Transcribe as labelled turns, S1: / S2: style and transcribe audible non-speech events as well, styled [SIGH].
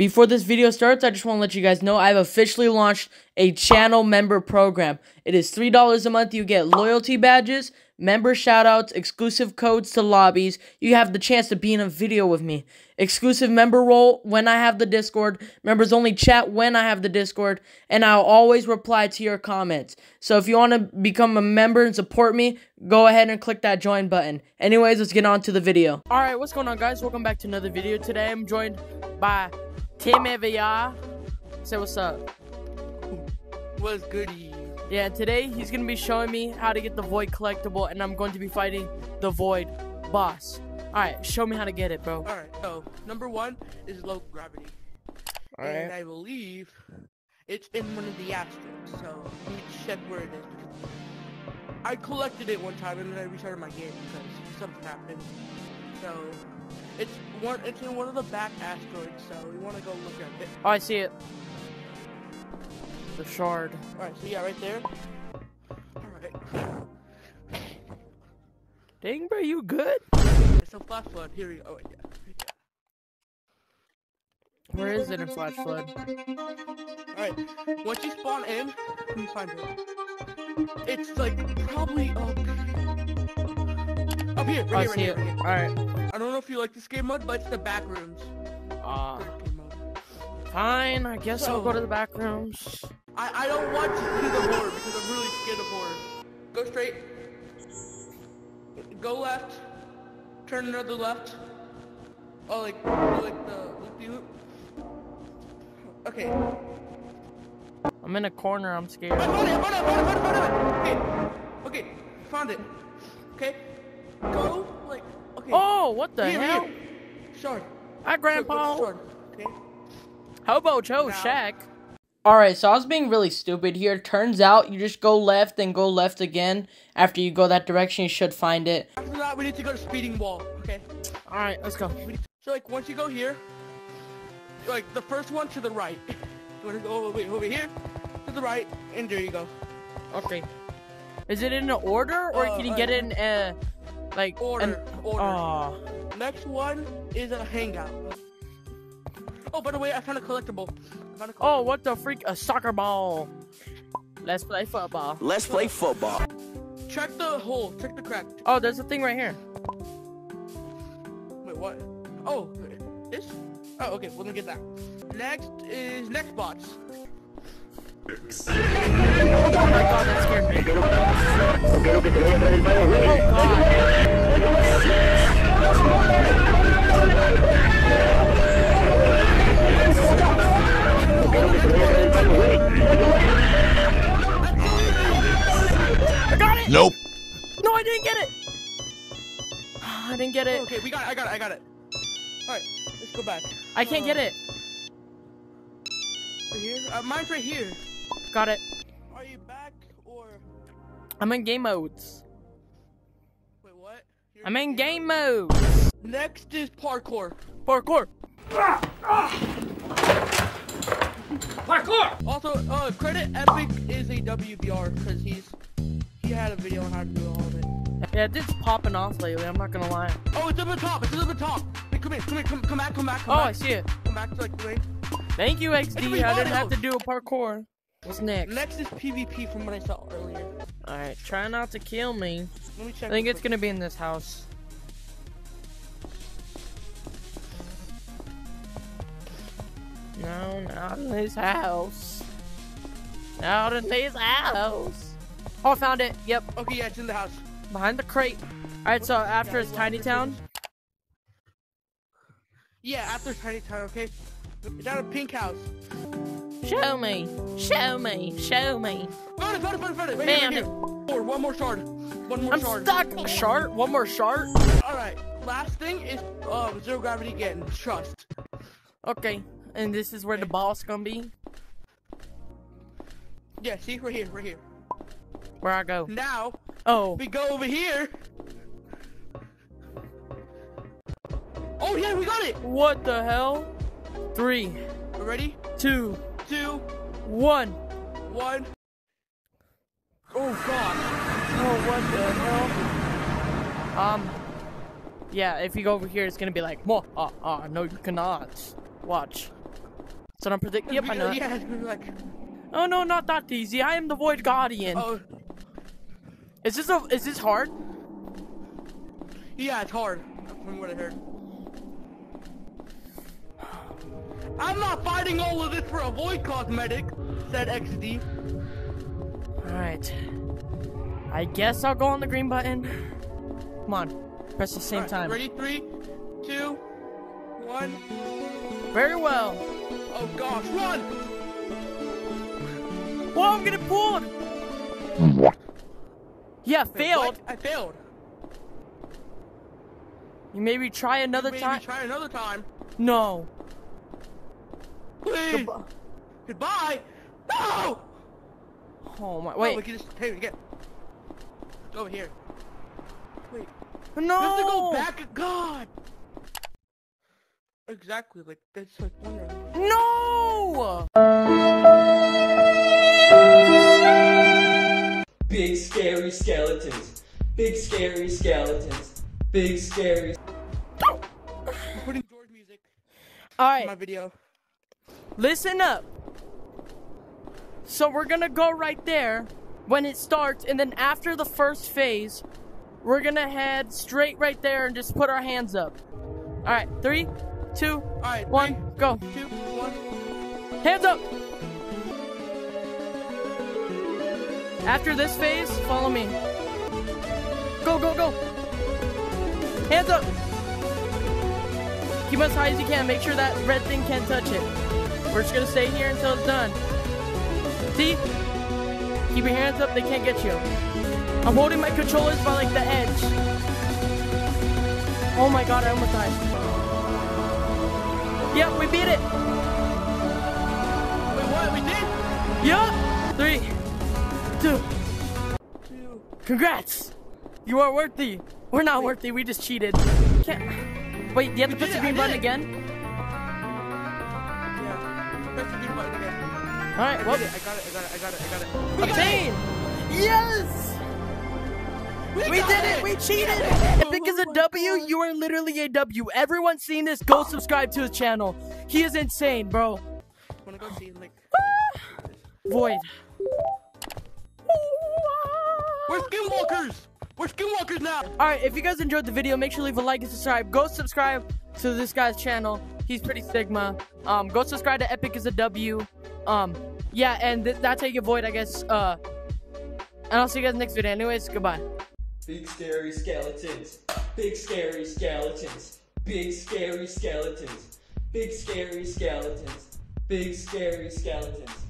S1: Before this video starts, I just want to let you guys know I've officially launched a channel member program. It is $3 a month. You get loyalty badges, member shoutouts, exclusive codes to lobbies. You have the chance to be in a video with me. Exclusive member role when I have the Discord. Members only chat when I have the Discord. And I'll always reply to your comments. So if you want to become a member and support me, go ahead and click that join button. Anyways, let's get on to the video. Alright, what's going on guys? Welcome back to another video. Today I'm joined by Tim Evia. Say what's up.
S2: What's goody?
S1: Yeah, today he's gonna be showing me how to get the Void collectible, and I'm going to be fighting the Void boss. Alright, show me how to get it, bro.
S2: Alright, so number one is low gravity. And
S1: Alright.
S2: I believe it's in one of the asteroids, so let me check where it is. I collected it one time and then I restarted my game because something happened. So it's one it's in one of the back asteroids, so we wanna go look at it.
S1: Oh, I see it. The shard.
S2: Alright, so yeah, right there. Alright.
S1: Dang, bro, you good?
S2: It's a flash flood. Here we go. Oh, wait, yeah.
S1: Where is it in Flash Flood?
S2: Alright, once you spawn in, let me find it. It's like probably up, up here,
S1: Oh, I
S2: right here, right here, right here.
S1: Alright.
S2: I don't know if you like this game mode, but it's the back rooms.
S1: Uh,
S2: game mode.
S1: fine, I guess I'll go to the back rooms.
S2: I, I don't want to do the horror because I'm really scared of horror. Go straight. Go left. Turn another left. Oh, like, like the loopy loop. Okay.
S1: I'm in a corner, I'm scared.
S2: I found it! I found it! I found it! I found it! Okay. Okay. Found it. Okay.
S1: What the
S2: here,
S1: hell?
S2: Here. Shard.
S1: Hi, Grandpa.
S2: Shard. Okay.
S1: Hobo Joe
S2: Now-
S1: Shack. Alright, so I was being really stupid here. Turns out you just go left and go left again. After you go that direction, you should find it.
S2: After that, we need to go to Speeding Wall. Okay.
S1: Alright, let's go.
S2: So, like, once you go here, like, the first one to the right. [LAUGHS] You wanna go over, over here, to the right, and there you go.
S1: Okay. Is it in an order, or
S2: Uh,
S1: can you
S2: uh,
S1: get it in, uh, like,
S2: Order.
S1: an-
S2: order.
S1: Aw.
S2: Next one is a hangout. Oh, by the way, I found a collectible. Found a oh, collectible.
S1: Oh, what the freak? A soccer ball. Let's play football.
S3: Let's play football.
S2: Check the hole. Check the crack.
S1: Oh, there's a thing right here.
S2: Wait, what? Oh, this? Oh, okay. Well, let me get that. Next is next bots.
S1: Oh my god, that scared me. Oh god. I got it!
S3: Nope.
S1: No, I didn't get it! I didn't get it.
S2: Okay, we got it. I got it. I got it. All right, let's go back.
S1: I can't get it.
S2: Right here. Uh, mine's right here.
S1: Got it.
S2: Are you back or
S1: I'm in game modes.
S2: wait? What? You're-
S1: I'm in game modes.
S2: Next is parkour.
S1: Parkour. Parkour!
S2: Also, uh, credit Epic is a WBR because he's he had a video on how to do all of it.
S1: Yeah, it's popping off lately, I'm not gonna lie.
S2: Oh, it's up the top. It's up the top. Wait, come here. Come here. Come, come back. Come back. Come
S1: Oh,
S2: back.
S1: I see it.
S2: Come back to like the range.
S1: Thank you, XD. I didn't have to do a parkour. What's next?
S2: Next is PvP from what I saw earlier.
S1: Alright, try not to kill me.
S2: Let me check.
S1: I think it's gonna be in this house. No, not in this house. Not in this house. Oh, I found it. Yep,
S2: Okay, yeah, it's in the house.
S1: behind the crate. Alright, so after it's Tiny Town.
S2: Yeah, after Tiny Town. Okay. It's at a pink house.
S1: Show me. Show me. Show me.
S2: Found it. Found it. Found it. Found it. Right
S1: Bam.
S2: here. Right here. One more shard. One more
S1: I'm
S2: shard.
S1: stuck. Shart? One more shart?
S2: All right. Last thing is um zero gravity again. Trust.
S1: Okay. And this is where the boss gonna be?
S2: Yeah. See, right here. Right here.
S1: Where I go?
S2: Now
S1: Oh.
S2: we go over here. Oh yeah, we got it.
S1: What the hell? Three,
S2: Ready?
S1: two,
S2: Two,
S1: one.
S2: one. Oh god.
S1: Oh, what the hell? Um, yeah, if you go over here, it's gonna be like, Mwah, ah, ah, no, you cannot. Watch. So I'm predicting. Yep, I [LAUGHS] know.
S2: Yeah, it's [LAUGHS] gonna be like,
S1: Oh no, not that easy. I am the Void Guardian.
S2: oh,
S1: Is this a? Is this hard?
S2: yeah, it's hard. From what I heard. I'm not fighting all of this for a void cosmetic, said XD.
S1: All right. I guess I'll go on the green button. Come on, press the same
S2: Alright,
S1: time.
S2: Ready? Three, two, one.
S1: Very well.
S2: Oh gosh, run!
S1: Whoa, I'm getting pulled. Yeah,
S2: Wait,
S1: failed.
S2: what? I failed.
S1: You maybe try another
S2: Maybe
S1: time.
S2: try another time.
S1: No.
S2: Please.
S1: Goodbye.
S2: Goodbye. No!
S1: Oh my. Wait.
S2: we can just hey, we get over here. Wait.
S1: no.
S2: We have to go back. God. Exactly. Like that's like wondering.
S1: No.
S3: Big scary skeletons. Big scary skeletons. Big scary.
S2: I'm putting George music
S1: All
S2: in my video.
S1: Listen up. So we're gonna go right there when it starts, and then after the first phase, we're gonna head straight right there and just put our hands up. All right. Three, two,
S2: All right.
S1: one, go.
S2: Three, two, one.
S1: Hands up. After this phase, follow me. Go, go, go. Hands up. Keep as high as you can. Make sure that red thing can't touch it. We're just gonna stay here until it's done. See? Keep your hands up. They can't get you. I'm holding my controllers by like the edge. Oh my god, I almost died. Yep, we beat it.
S2: Wait, what? We did?
S1: Yup! Three, two,
S2: Two.
S1: congrats! You are worthy. We're not worthy, we just cheated. Can't. Wait, do you have to push the green button again? Alright,
S2: I
S1: well,
S2: it. I got it. I got it. I got it. I got it. We got it!
S1: obtain! Yes! We
S2: got
S1: did it! We cheated! Epic is a
S2: my
S1: W,
S2: God.
S1: you are literally a W. Everyone seeing this, go subscribe to his channel. He is insane, bro.
S2: Wanna go see like [GASPS]
S1: Void.
S2: We're skinwalkers! We're skinwalkers now!
S1: Alright, if you guys enjoyed the video, make sure to leave a like and subscribe. Go subscribe to this guy's channel. He's pretty Sigma. Um, go subscribe to Epic is a W. Um, yeah, and th- that's how you avoid, I guess. Uh, and I'll see you guys next video. Anyways, goodbye.
S3: Big scary skeletons. Big scary skeletons. Big scary skeletons. Big scary skeletons. Big scary skeletons.